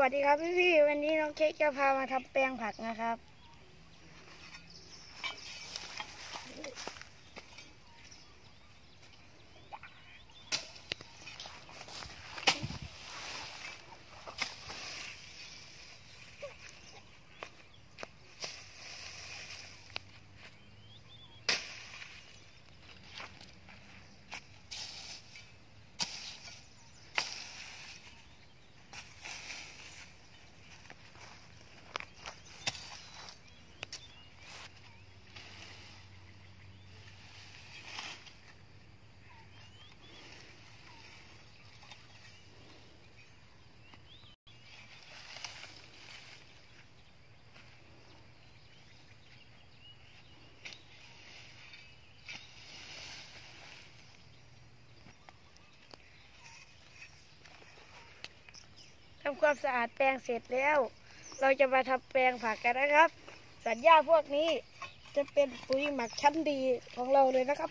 วัสดีครับพี่ๆวันนี้น้องเค้กจะพามาทำแปลงผักนะครับ ทำความสะอาดแปลงเสร็จแล้ว เราจะมาทำแปลงผักกันนะครับ สัญญาพวกนี้จะเป็นปุ๋ยหมักชั้นดีของเราเลยนะครับ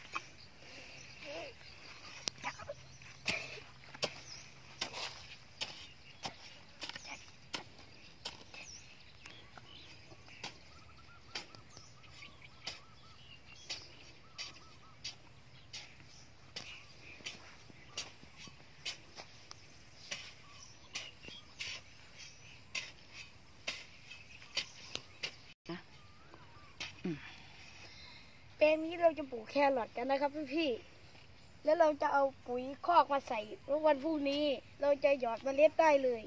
แปลงนี้เราจะปลูกแครอทกันนะครับพี่ๆแล้วเราจะเอาปุ๋ยคอกมาใส่แล้ววันพรุ่งนี้เราจะหยอดมเมล็ดได้เลย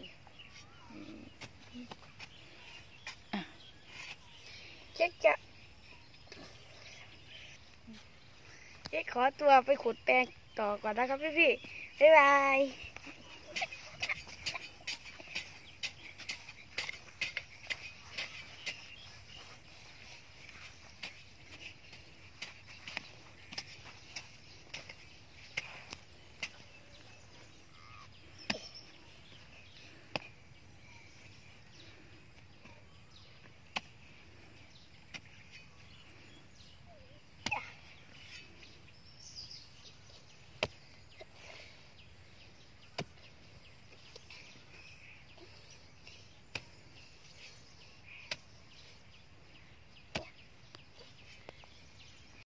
เช็คจะเช็คขอตัวไปขุดแปลงต่อก่อนนะครับพี่ๆบ๊ายบาย